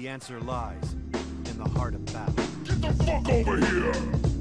the answer lies in the heart of battle. Get the fuck over here!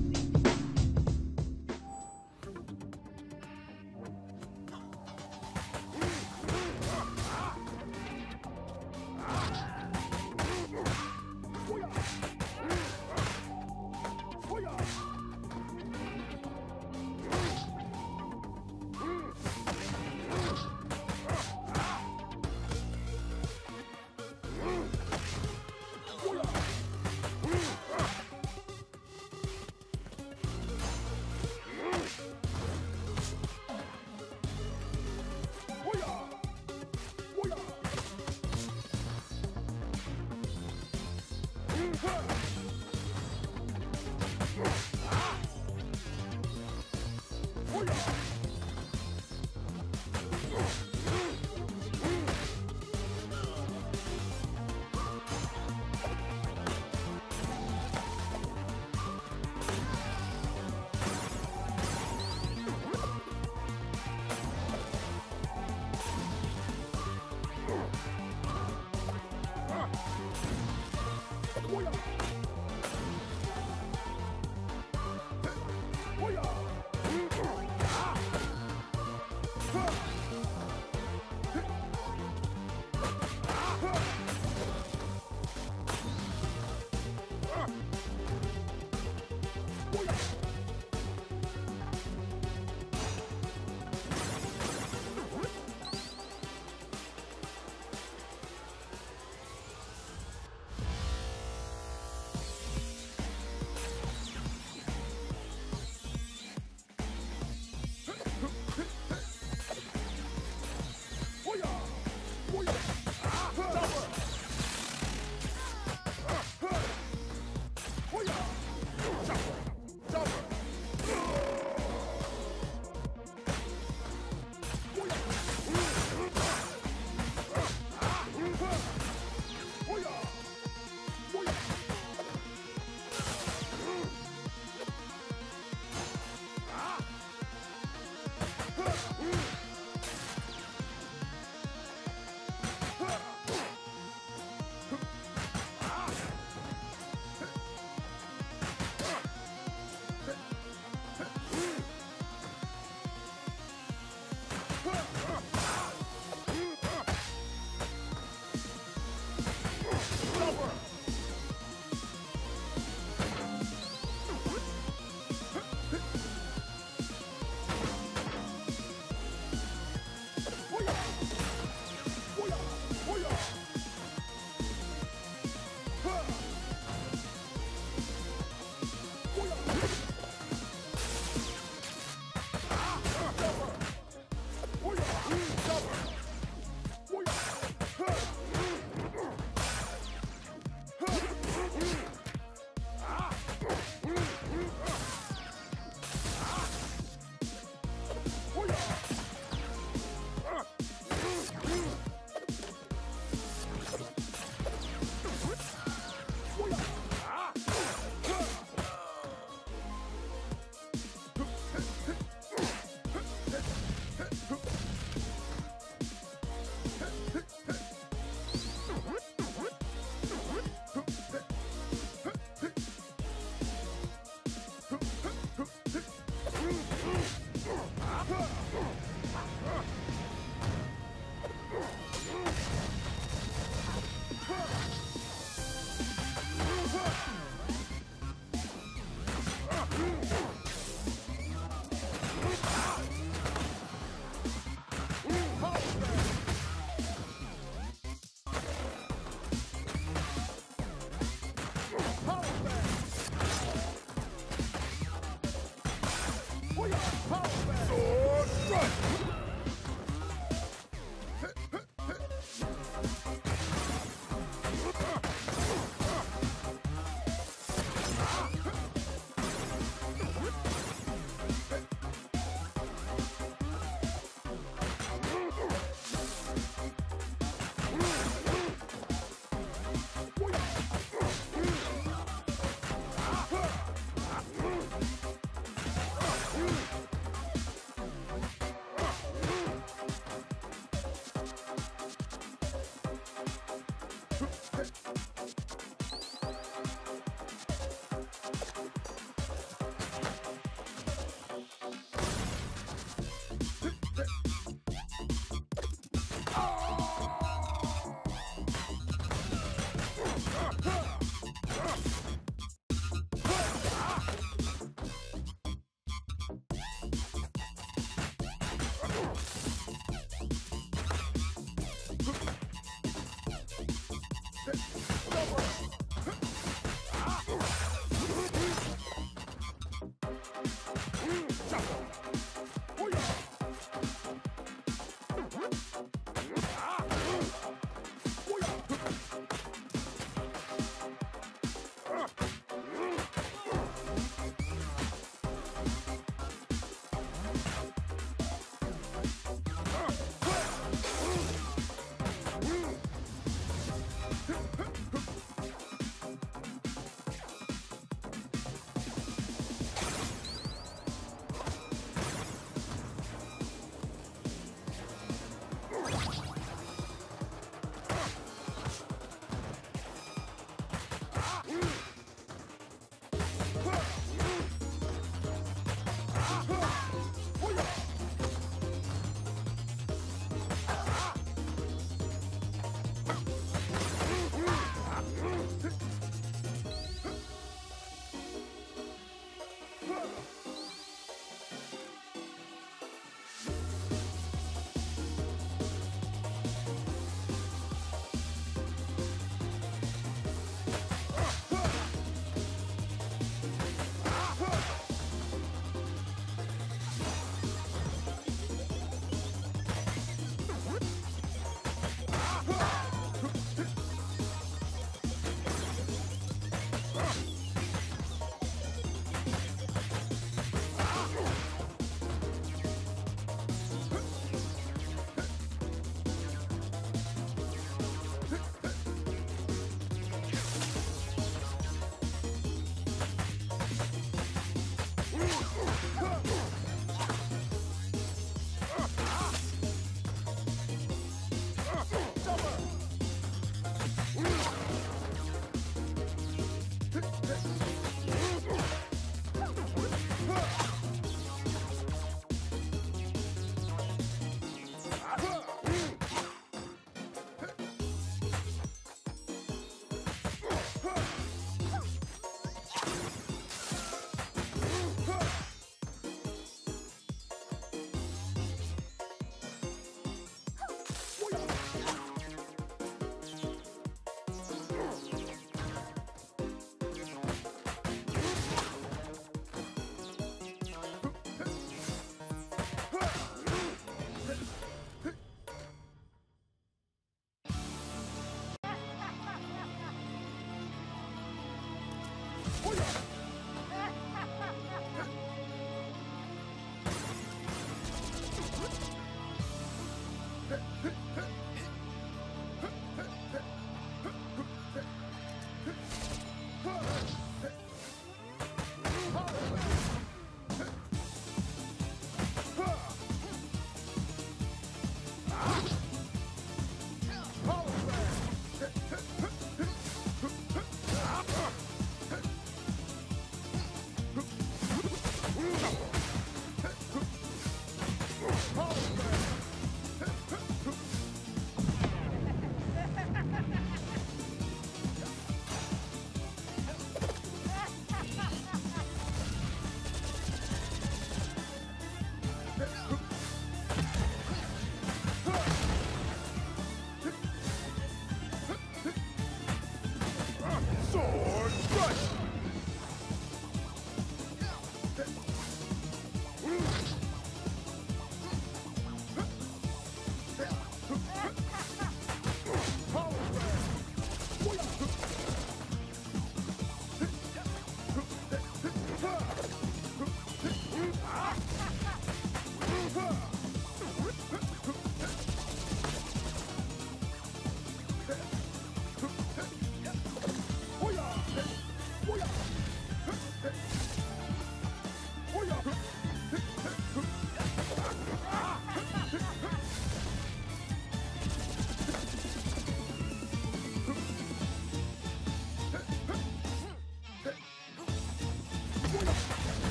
Whoa. Over.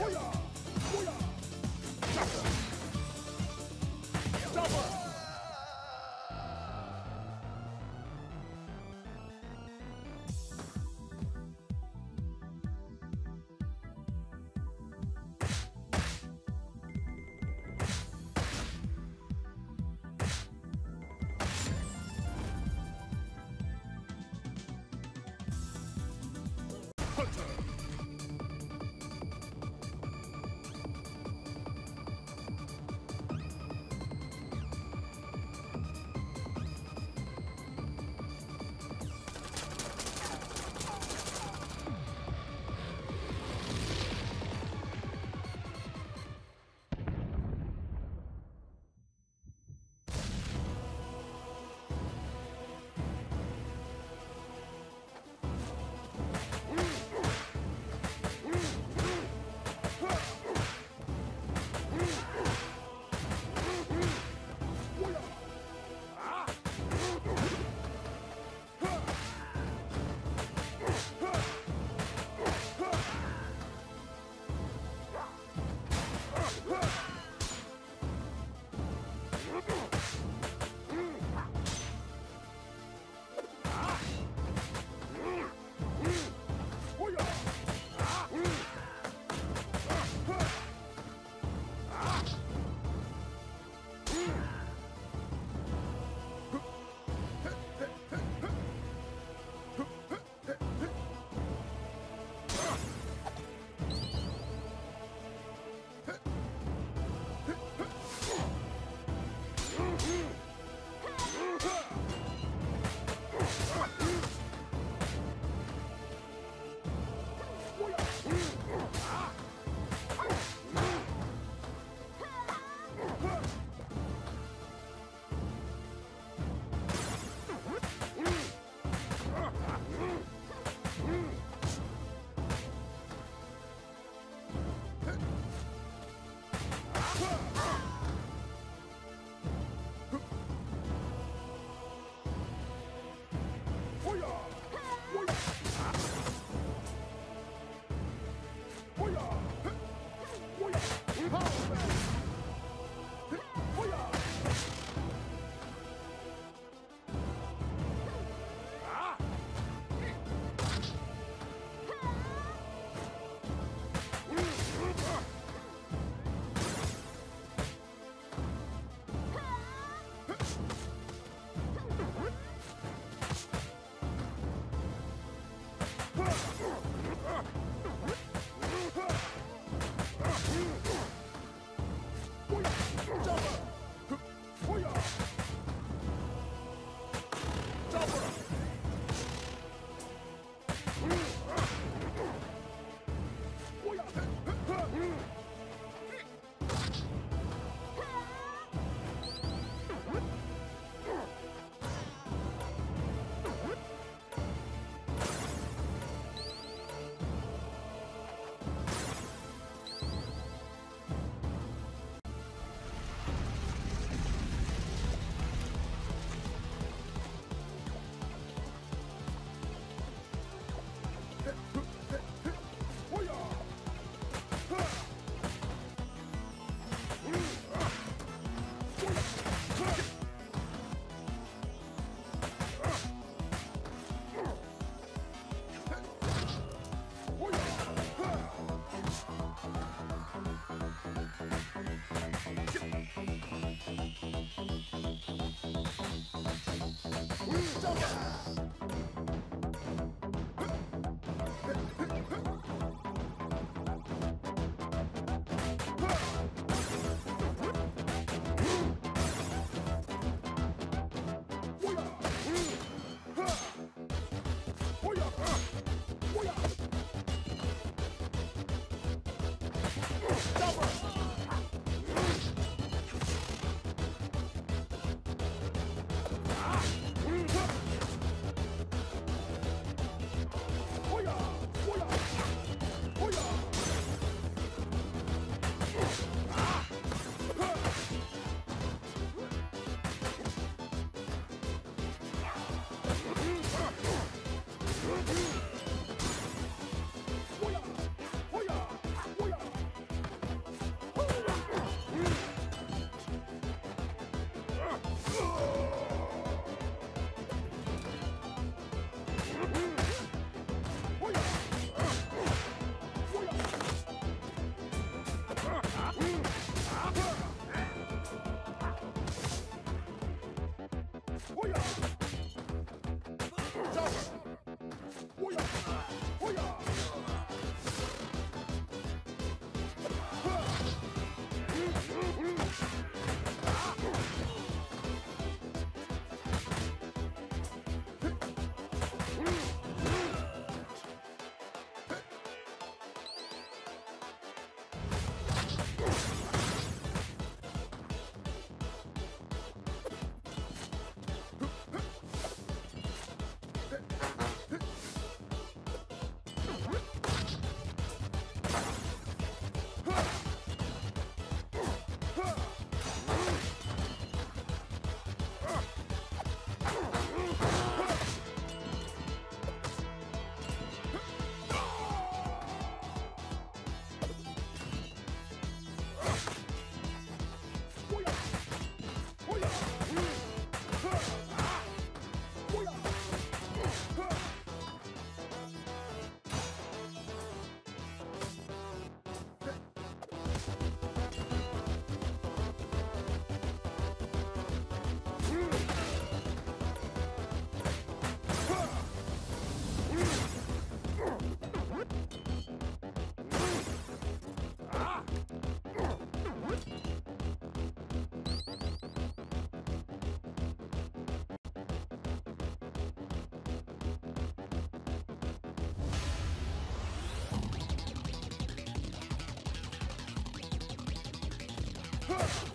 호야! Booyah! Oh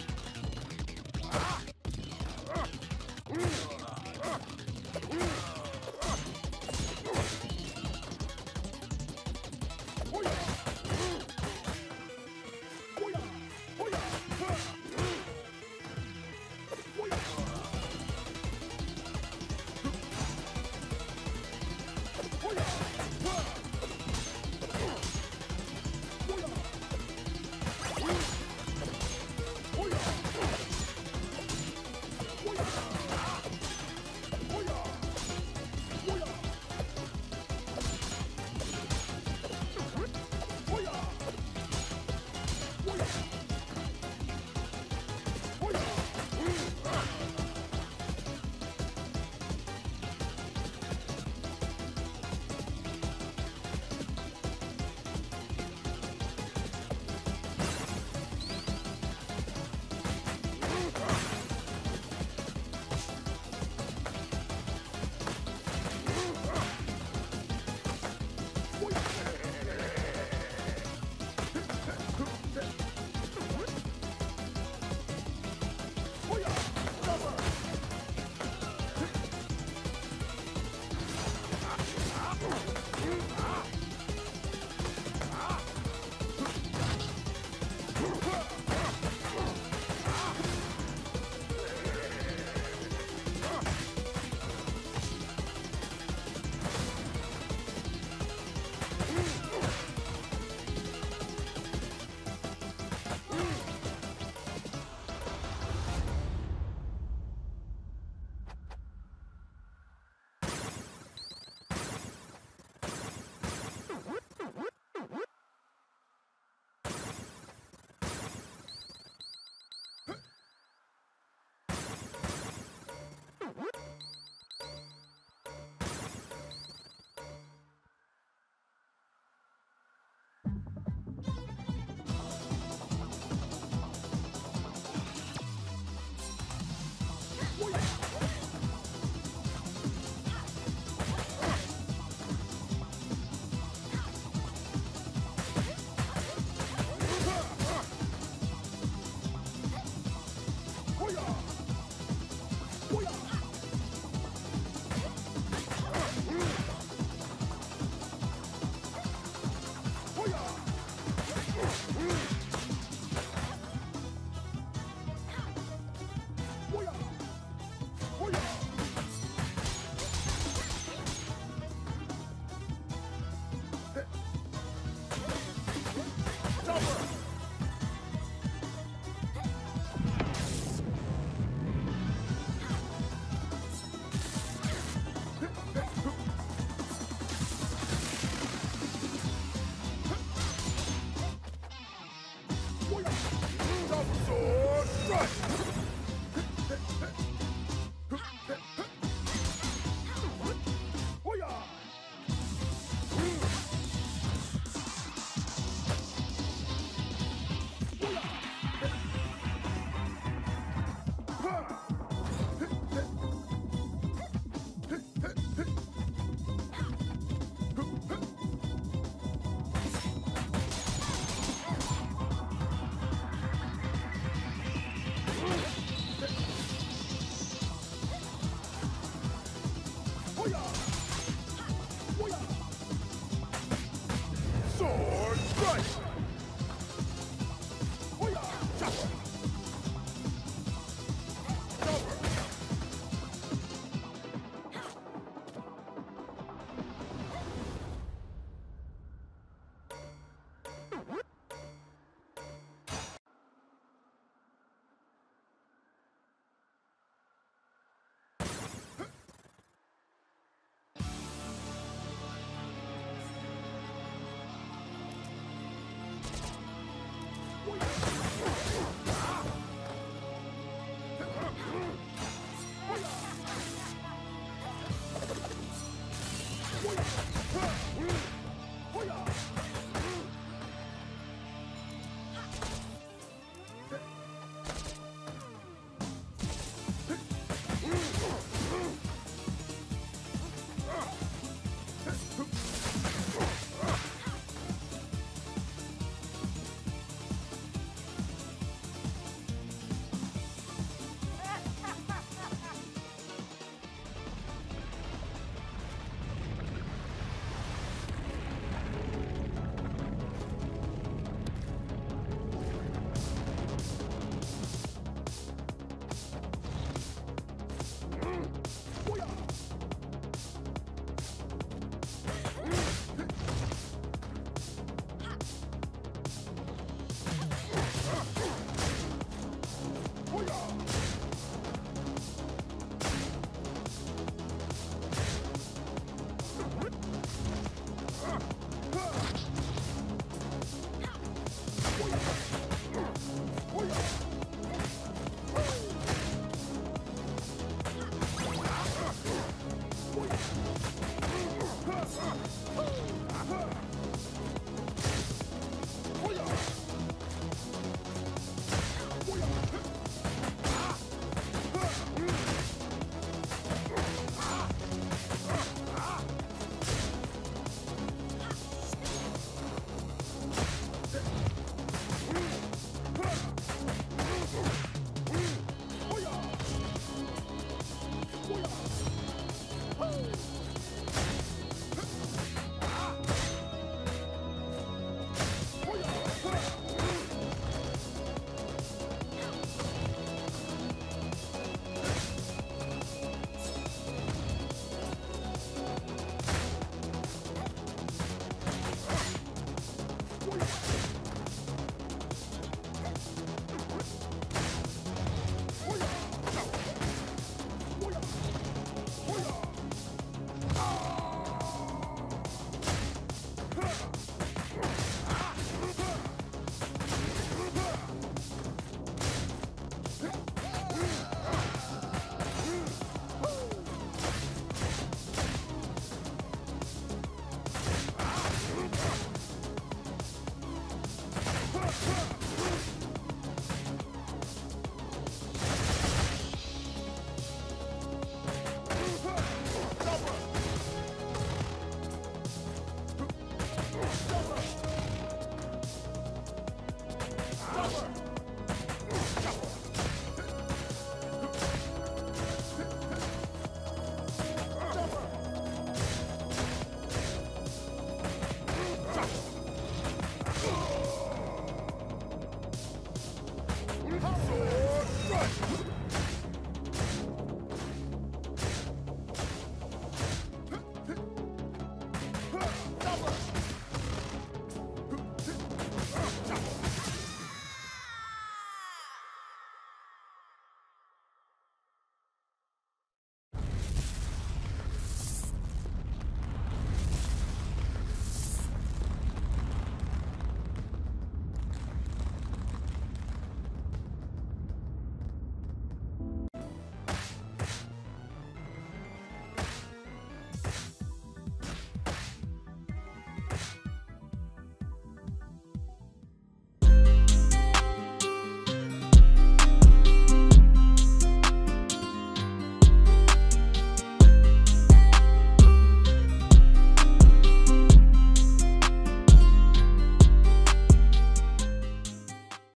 Sword